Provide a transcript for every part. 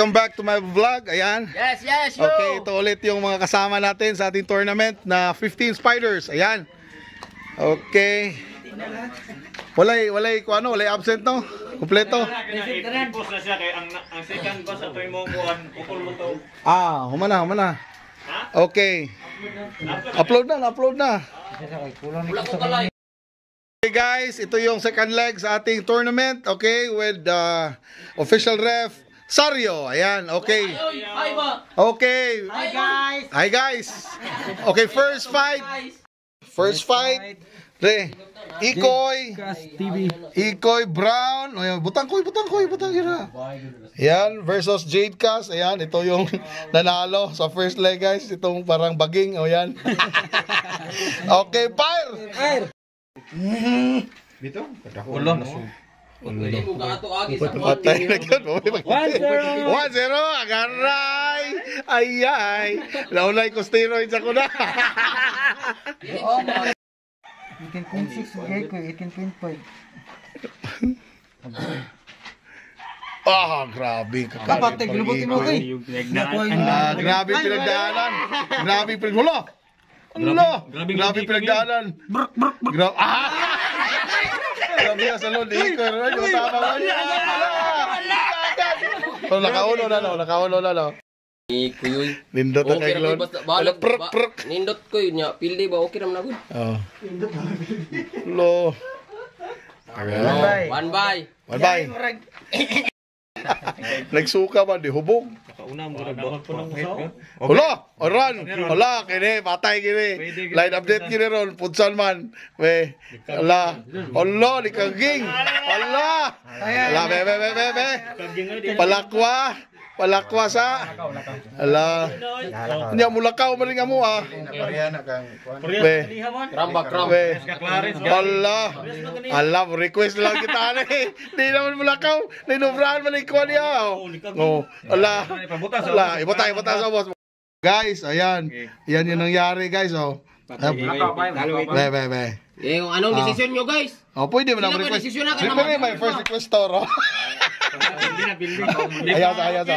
Welcome back to my vlog. Ayan. Yes, yes, yo! Okay, ito ulit yung mga kasama natin sa ating tournament na 15 spiders. Ayan. Okay. Walay, walay, kung ano, walay absent no? Kompleto. Boss na siya kay ang ang second boss ato mo kuan ukol mo to. Ah, humana, humana. Okay. Upload na, upload na. Okay guys, ito yung second leg sa ating tournament. Okay, with uh, official ref Sario. Ayan, okay. Okay. Hi guys! Hi guys. Okay, first fight. First fight. Re. Ikoy. Ikoy Brown. Ayan, butang koy, butang koy, butang gira. Ayan, versus Jade Cass. Ayan, ito yung nanalo sa first leg guys. Itong parang baging. O yan. okay, fire. Fire. Pwede mo ka ato agi sa Patay na yun. 1-0. 1-0. Agaray. Ay, ay. Naunay ko steroids ako na. 18.6 okay ko 18.5 Ah, grabe. Dapat, tiglubutin mo, eh. Pinagdaan. Ah, grabe pinagdaanan. Grabe pinag... Hulo! Hulo! grabe Grabe yung pinagdaanan. Grabe. Ah! Yung salon. Ikoy. Ano yung tama mo niya? Oh, nakaulo na no, nakaulo na no. Ni kuyoy. Nindot Okay kay. Prok, ba- prok. Nindot ko yun nya. Pildi ba okay ra na gud. Oh. Lo. One by. Bye-bye. Nagsuka ba? Di hubog. Kauna mo nagbahag po ng usaw. Hala! Oran! Hala! Kini! Patay kini! Line update kini ron! Putsan man! We! Hala! Hala! Di kaging! Hala! Hala! Be! Be! Be! Be! Be! Palakwa! Palakwa sa! Hala! Nya mulakaw man nga mo ah! Be! Rambak ram. We! Hala! Hala! Request lang kita ni! Di naman mulakaw! Ninubrahan man ikaw niya! Oh! Hala! Hala! Ibota! Ibota sa boss! Guys, ayan. Yan yung nangyari, guys, oh. Be, be, be. Eh, anong desisyon nyo guys? Oh, pwede mo na Sino ba request. desisyon na ka Siyempre, naman? may first request toro. Ayaw sa, ayaw sa.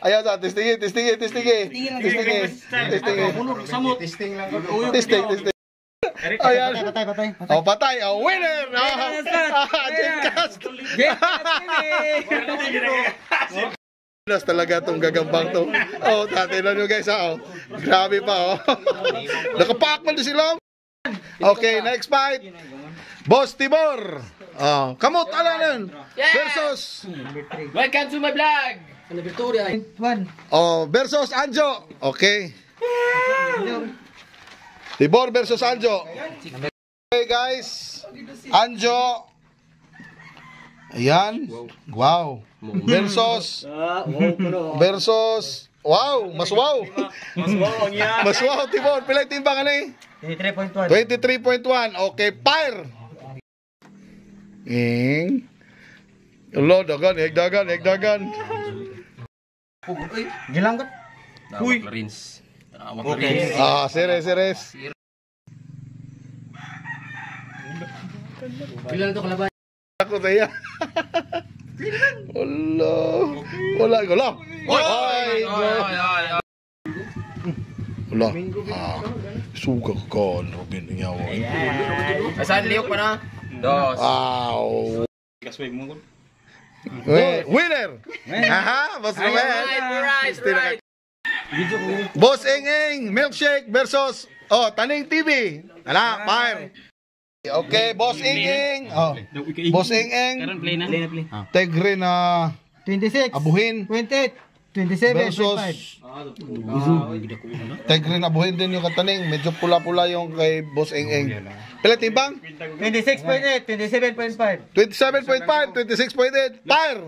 Ayaw sa, testingin, testingin, testingin. Testingin, testingin. Testing, testing. Ayan. patay patay Oh, patay. Oh, winner! Ah, Jcast! Pinas talaga tong gagambang to. Oh, tatay lang nyo guys, ha. Oh. Grabe pa, oh. Nakapak man din sila. Okay, next fight. Boss Tibor. Oh, kamot alanan versus Welcome to my vlog. Ano Victoria? 1 oh versus Anjo. Okay. Tibor versus Anjo. Okay, guys. Anjo. Ayan. Wow. Versus versus Wow, mas wow. Mas wow niya. Mas wow, Tibor. Pila yung timbang ano eh? 23.1 23.1. Okay, fire! Ing. Dagan, egg dagan, egg dagan. gilang ko Uy. Clarins. Tama Clarins. Ah, seres, seres. Bilang to kalaban. Ako tayo. Wala. Wala, wala. Ay, wala. Ah, suga ka Robin, ngawa. Asan liyok pa na? Dos. Wow. Kasway mo Winner! Aha, Boss Right, Ruben. right, right. Boss Eng Eng, Milkshake versus oh, Taning TV. Ala, fire. Okay, Boss Eng Eng. Oh, Boss Eng Eng. play na. Play na play. Tegre na 26 abuhin 28 27.5 versus Tegre na abuhin din yung kataning. Medyo pula-pula yung kay Boss Eng Eng. Pila timbang? 26.8 27.5 27.5, 26.8. Fire!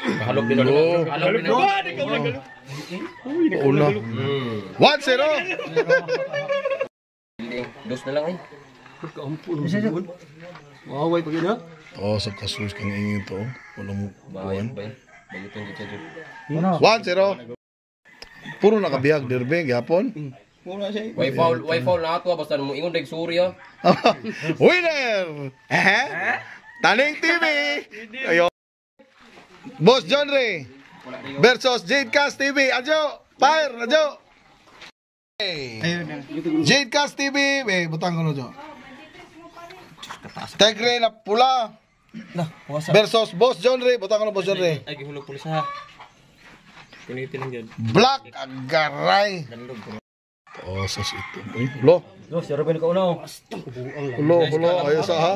Halop din Oh. Halop din Una. 1-0. Dos na lang eh. Oh, sa kasus kang ingin to. Wala mo. Bayan ba eh? Bagitan dito dito. ano 1-0. Puro gapon. Way foul, way foul na ato basta mo ingon dag Surya. Winner! Eh? Taning TV! Ayo. Boss John Ray versus Jade Cast TV. Adjo! Fire! Adjo! Hey. Jade Cast TV. Eh, butang ko na dyan. Tegre na pula versus Boss John Ray. Butang ko na Boss John Ray. Ay, gihulog pulis ha. Punitin lang yan. Black Agaray. Oh, sas ito. Uy, lo. No, si Ruben ko uno. Ulo, ulo. Ayaw sa ha.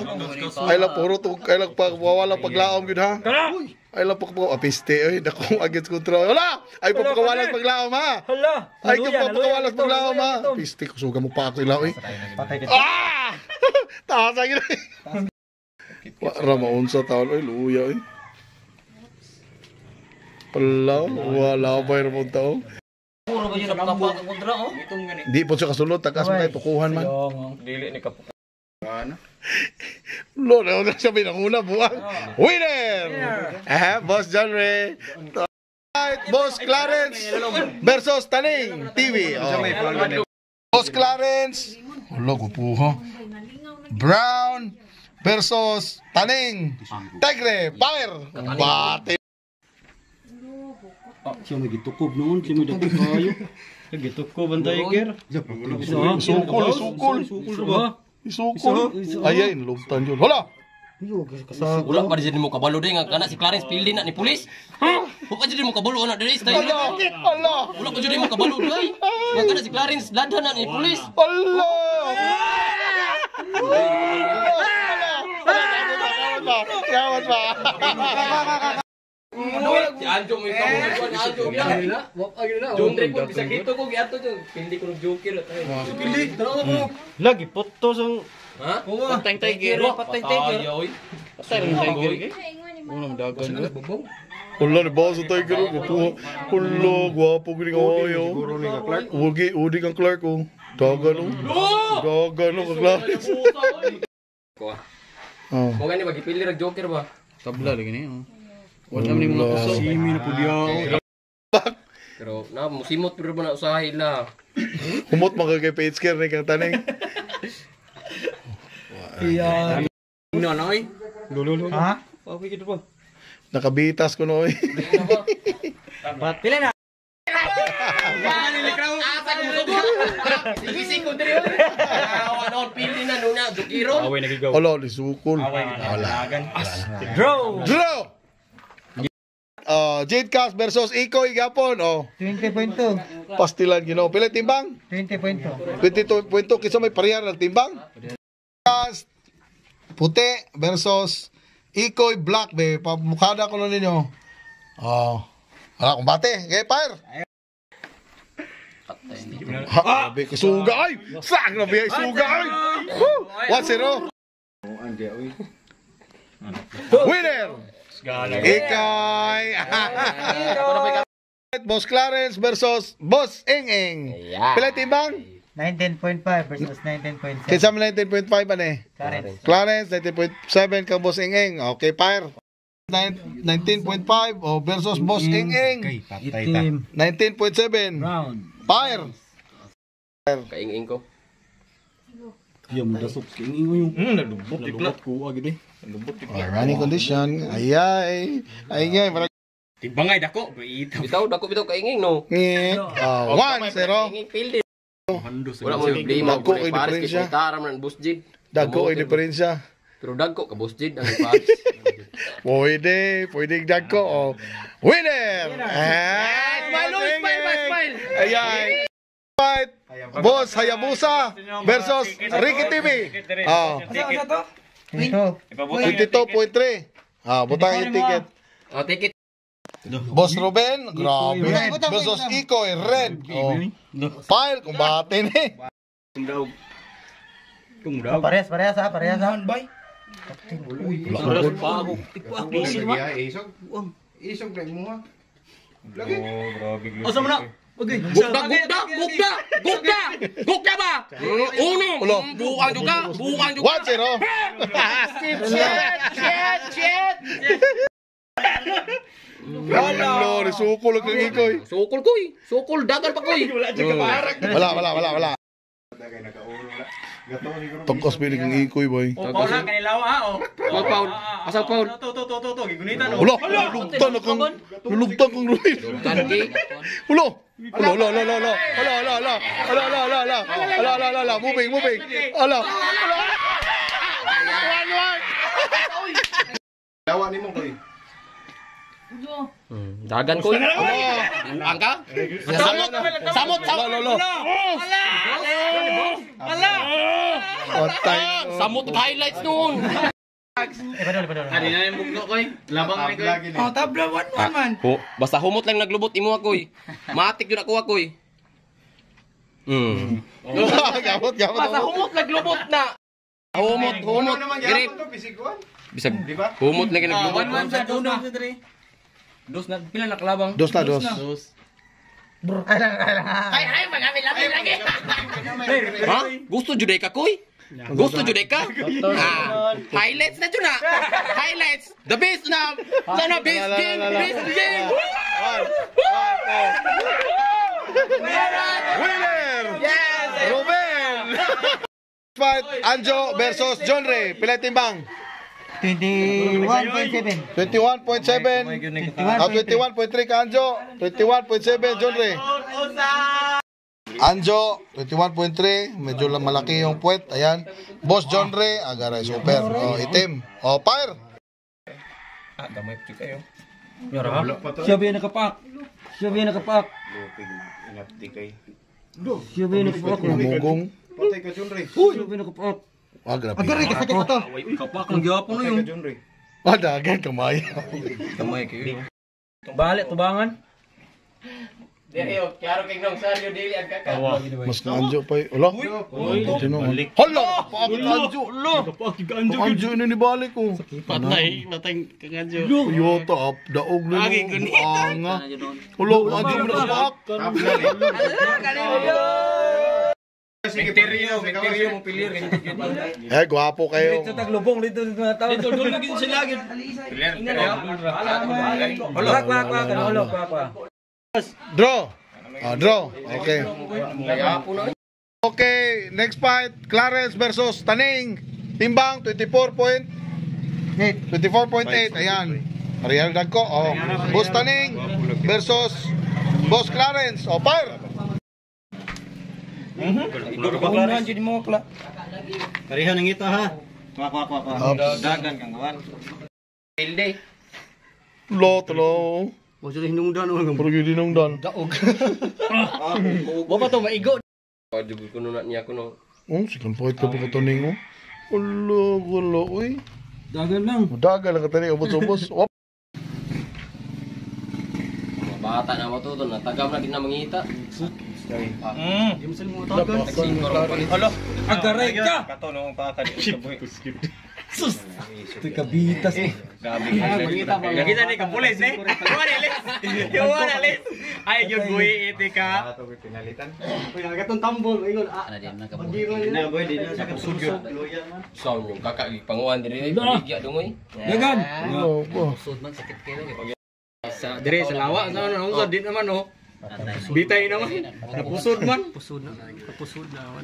Ay lang, puro to. Ay lang, pag wawala paglaom yun ha. Ay lang, pag apiste. Ay, naku, against control. Wala! Ay, pagpakawalas paglaom ha. Hala. Ay, kung pagpakawalas paglaom ha. Piste, kusuga mo pa ako ilaw eh. Patay kita. Ah! Taas ang ina. Wala maunsa taon. Ay, luya eh. Pala, wala pa yung mong taon. Puro ba yun ang kapag kontra oh? Itong gani. Di po siya kasulod, tagas mo kayo tukuhan man. Dili ni kapag. Lo, na na siya binanguna buwang. Winner! Eh, Boss John Ray. Right, Boss Clarence versus Taning TV. Oh. Boss Clarence. Po ha. Brown versus Taning. Tegre, fire. Bate. Siya may gitukob noon, siya may dako kayo. Gitukob ang tiger. Sukol, sukol. Isukol. Ay, ay, nalugtan yun. Wala. Wala pa din mo kabalo din nga kana si Clarence Pildi na ni pulis. Ha? Wa pa din mo kabalo na diri style. Ala, ala, Wala pa din mo kabalo dai. Nga kana si Clarence ladhan na ni pulis. ala. Kawat ba? Si Anjo mo ikaw mo ni Anjo. John Drake ko bisa kito ko giato jo. Pildi ko joker at ay. Lagi potos ang Ha? Patay tiger. Patay tiger. Patay ng tiger. unang dagan. Wala ni boss tayo karo ko. Wala, gwapo gini kayo. Ugi, udi kang Clark oh. Dagan oh. Dagan oh, kang Clark. Ko. Oh. Mo gani magipili rag joker ba? Tabla lagi ni. Wala man mga puso. Simi na pudya. Pero na musimot pero ba na usahay la. Humot mga kay page care ni kang taning. Nonoy. Lolo. Ha? Papi kita pa. Nakabitas ko no eh. Bat pila na. Asa ko Sige ko diri. Ano pili na nuna dukiro. Away nagigaw. Wala, ni sukol. Wala. Draw. Draw! Uh, Jade Cast versus Ikoy Gapon. Oh, 20.2. pastilan gino. Pila timbang? 20.2. 22.2 kisa may parehar ng timbang. Cast puti versus Ikoy Black be. Pamukada ko na ninyo. Oh. Wala kong bate. Okay, fire. Ha, grabe, suga ay! Sak na biya, suga ay! Woo! 1-0. Winner! Ikoy! Boss Clarence versus Boss Eng Eng. Pila timbang? 19.5 versus 19.7. Kinsa man 19.5 ane? Clarence. Clarence 19.7 ka Boss Eng Eng. Okay, fire. Nine- 19.5 oh, versus Boss Eng Eng. Itim. 19.7. Round. Fire. Kaing-ing ko. Iya mo dasok king ingo yung. Hmm, nalubot Nalubot ko agi di. Oh, running condition. Ayay. Ayay. Marag- Timbangay dako. Ito. Bitaw dako bitaw kaing-ing no. Ngi. Oh, 1-0. Kaing-ing pildi. Handos. Wala mo problema ko kay ni Paris diferensya. kay taram ng bus jid. Dago ay diferensya. Pero dagko ka bus jid ang Paris. Pwede. Pwede dagko. Oh. Winner! Ah, Smile, oh, smile, smile, smile. Ayan. Fight. Boss Hayabusa versus Ricky TV. Ah, 22. 22.3. Ah, butang yung ticket. Oh, ticket. Boss Ruben, grabe. Versus Ikoy, red. Oh. Fire, kumbate ni. Kung daw. Parehas, parehas ha, parehas ha. Asa mo na? Okay. Gukda, gukda, gukda, gukda, gukda ba? Uno, Ulo. bukan juga, bukan juga. 1-0. Shit, shit. Wala, risukol ang Ikoy. Sukol koy, sukol dagan pa koy. Wala, wala, wala, wala. Tokos pili kang ikoy boy. O, Paul ha, kanilawa ha, o. Paul, Paul. Asa Paul? To, to, to, to, to, gigunitan o. Ulo, lulugtan na kang lulugtan kang Ruel. Tanki. Ulo. Ulo, ulo, ulo, ulo, ulo. Ulo, ulo, ulo. Ulo, ulo, ulo, ulo. Ulo, ulo, ulo, ulo. Moving, moving. Ulo. Ulo. One, one. Lawa ni mo koy. Dagan ko. Angka? Samot! Samot! Ulo, ulo, ulo. Patay. Samot highlights noon. Eh, padol, padol. Adi na yung bugno ko eh. Labang ni ko eh. Oh, tabla, one, one, man. Ho, basta humot lang naglubot imo ako eh. Matik yun ako ako eh. Hmm. Gamot, gamot. Basta humot naglubot na. Humot, humot. Grip. Bisag, humot lang yung naglubot. One, one, sa duno. Dos na, pila na kalabang? Dos na, dos. Ha? Gusto juday ka koy? Gusto juday ka? Ah, highlights na jud na. Highlights. The best na. Sana best game, best game. Winner! Yes! Ruben! Fight, Anjo versus John Ray. Pila timbang? 21.7. 21.7. Ah, 21.3 ka Anjo. 21.7 John Ray. Anjo, 21.3. Medyo lang malaki yung puwet. Ayan. Boss John Ray, agaray super. Oh, itim. Oh, fire! Siya ba yung nakapak? Siya ba yung nakapak? Siya ba yung nakapak? Namugong. Siya ba yung nakapak? Wag na Agari, pila. kasakit ito. Kapak ng gyapon na yun. Ah, dagan kamay. Kamay kayo. Balik, tubangan. Dili yo, klaro kay nong saryo dili ang kaka. Mas ka Anjo pa. Ulo. Tino. Hala, paakit Anjo. Kapak yung kanjo. Ang Anjo ini balik ko. Patay, patay ka nga dyan. Yota, ap, daog na Agi, mo. gunit. Anga. Ulo, Anjo mo na paak. Bacteria, bacteria mo pilir. Eh, gwapo kayo. taglubong dito sa mga tao. Dito, doon lagi sila. Wala, wala, wala. Wala, wala. Draw. Ah, draw. Okay. Okay, next fight, Clarence versus Taning. Timbang 24 point 24.8. Ayan. Ariel Dagko. Oh. Boss Taning versus Boss Clarence. Oh, fire. Kukunan dyan mo, kla. Karihan ng ito ha. Kwak, kwak, kwak, kwak. Ops. Dagan kang kawan. Hilde. Lo, tolo. O sila hinungdan o lang. Pero yun dinong dan. Wa pa to maigo. Pagjugo ko na niya ko no. Oh, second point ka pa ko Taning. Oh. Ulo, ulo, uy. Dagan lang. Daga lang ka Taning. Ubos-ubos. Oh. Mga bata na mo to, na tagam na gid na mangita. Alo. Agaray ka! Kato nung pa ka dito sa buhay. Ito'y kabitas eh. Gabi. Nakita ni ka pulis eh. Yuwan alis. Yuwan alis. Ay, yun buhay iti ka. Na boy, di na sa kapsudyo. Sound yung kaka panguan diri paligya dungoy. Dagan! Ulo, oh. Sa dire sa lawa sa ano sa di naman oh. Bitay naman. Napusod man.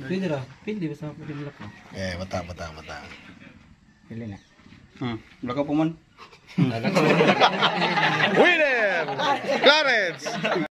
Pwede ra. Pwede ba sa pwede malak Eh, bata, bata, bata. Hmm. Lakaw po man. Winner! Clarence!